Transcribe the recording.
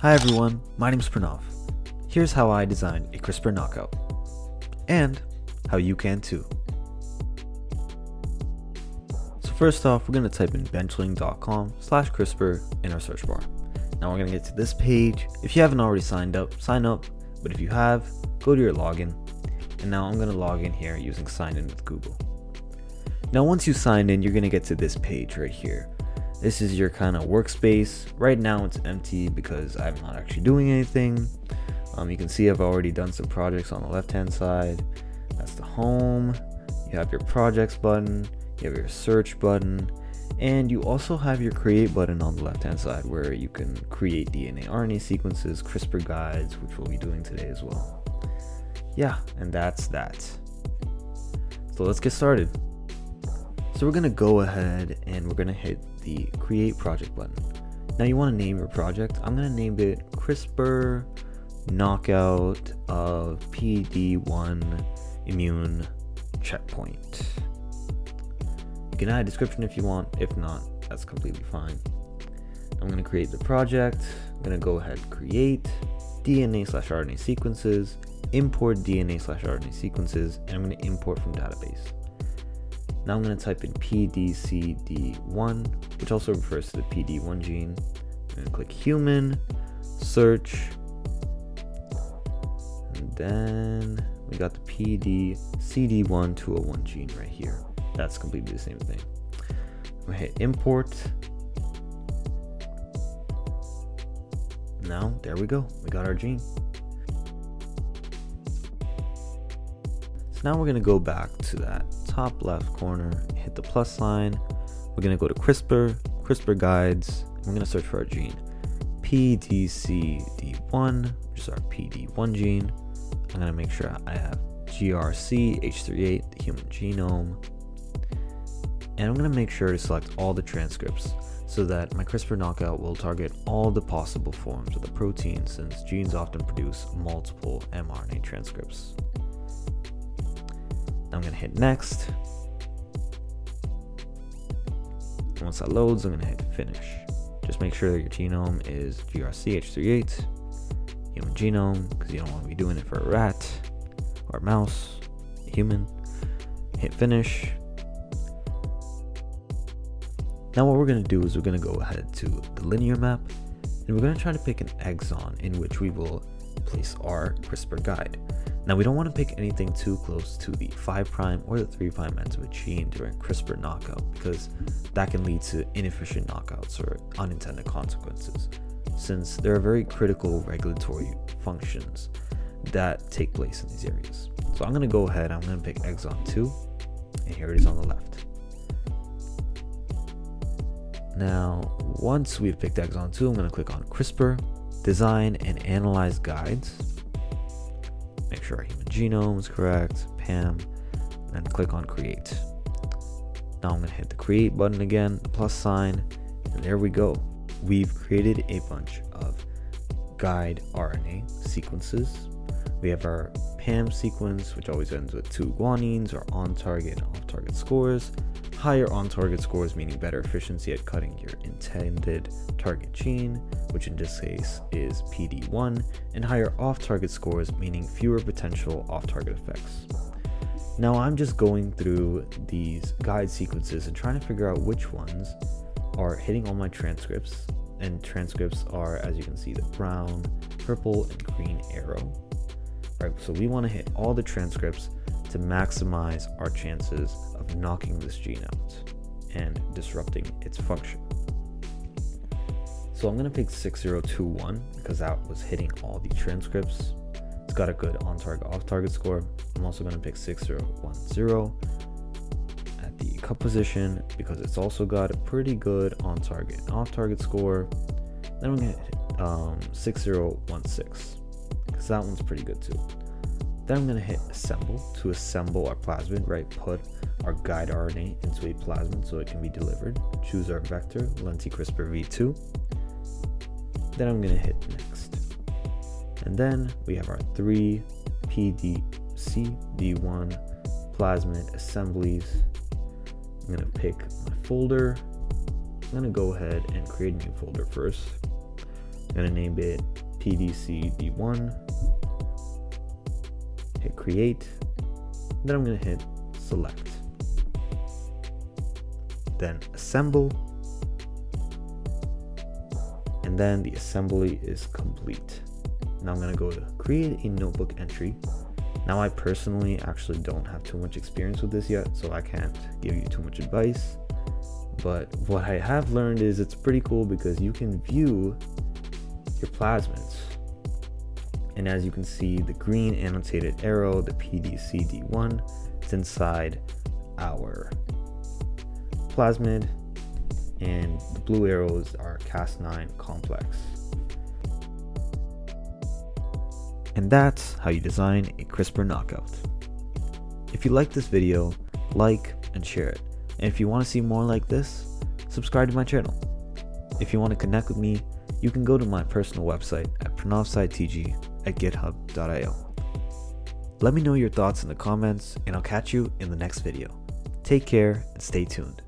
Hi everyone, my name is Pranav. Here's how I designed a CRISPR knockout. And how you can too. So first off, we're going to type in benchling.com slash CRISPR in our search bar. Now we're going to get to this page. If you haven't already signed up, sign up. But if you have, go to your login. And now I'm going to log in here using sign in with Google. Now once you sign in, you're going to get to this page right here. This is your kind of workspace. Right now it's empty because I'm not actually doing anything. Um, you can see I've already done some projects on the left hand side. That's the home. You have your projects button. You have your search button. And you also have your create button on the left hand side where you can create DNA RNA sequences, CRISPR guides, which we'll be doing today as well. Yeah, and that's that. So let's get started. So we're gonna go ahead and we're gonna hit the create project button. Now you wanna name your project. I'm gonna name it CRISPR knockout of PD1 immune checkpoint. You can add a description if you want. If not, that's completely fine. I'm gonna create the project. I'm gonna go ahead create DNA slash RNA sequences, import DNA slash RNA sequences, and I'm gonna import from database. Now I'm going to type in PDCD1, which also refers to the PD1 gene. To click human, search, and then we got the PDCD1 gene right here. That's completely the same thing. I'm to hit import. Now, there we go. We got our gene. So now we're going to go back to that top left corner, hit the plus sign. We're gonna go to CRISPR, CRISPR guides. We're gonna search for our gene, PDCD1, which is our PD1 gene. I'm gonna make sure I have GRCH38, the human genome. And I'm gonna make sure to select all the transcripts so that my CRISPR knockout will target all the possible forms of the protein since genes often produce multiple mRNA transcripts. I'm gonna hit next. Once that loads, I'm gonna hit finish. Just make sure that your genome is GRCH38, human genome, because you don't want to be doing it for a rat or a mouse, a human. Hit finish. Now what we're gonna do is we're gonna go ahead to the linear map and we're gonna try to pick an exon in which we will place our CRISPR guide. Now we don't want to pick anything too close to the 5' or the 3' ends of a gene during CRISPR knockout because that can lead to inefficient knockouts or unintended consequences since there are very critical regulatory functions that take place in these areas. So I'm going to go ahead, I'm going to pick exon 2 and here it is on the left. Now, once we've picked exon 2, I'm going to click on CRISPR, design and analyze guides make sure our human genome is correct, PAM, and click on create. Now I'm going to hit the create button again, the plus sign, and there we go. We've created a bunch of guide RNA sequences. We have our PAM sequence, which always ends with two guanines, or on target and off target scores. Higher on target scores meaning better efficiency at cutting your intended target gene, which in this case is PD1, and higher off target scores meaning fewer potential off target effects. Now I'm just going through these guide sequences and trying to figure out which ones are hitting all my transcripts, and transcripts are, as you can see, the brown, purple, and green arrow. Right, so we want to hit all the transcripts to maximize our chances of knocking this gene out and disrupting its function. So I'm going to pick 6021 because that was hitting all the transcripts. It's got a good on target off target score. I'm also going to pick 6010 at the cup position because it's also got a pretty good on target off target score. Then I'm going to hit um, 6016 because that one's pretty good too. Then I'm going to hit assemble to assemble our plasmid, right? Put our guide RNA into a plasmid so it can be delivered. Choose our vector, lentiCRISPR v2. Then I'm going to hit next. And then we have our three PDCD1 plasmid assemblies. I'm going to pick my folder. I'm going to go ahead and create a new folder first. I'm gonna name it PDC-D1. Hit create. Then I'm gonna hit select. Then assemble. And then the assembly is complete. Now I'm gonna go to create a notebook entry. Now I personally actually don't have too much experience with this yet, so I can't give you too much advice. But what I have learned is it's pretty cool because you can view your plasmids. And as you can see, the green annotated arrow, the PDCD1, it's inside our plasmid, and the blue arrows are Cas9 complex. And that's how you design a CRISPR knockout. If you like this video, like and share it. And if you want to see more like this, subscribe to my channel. If you want to connect with me, you can go to my personal website at pranavsaitg at github.io. Let me know your thoughts in the comments, and I'll catch you in the next video. Take care and stay tuned.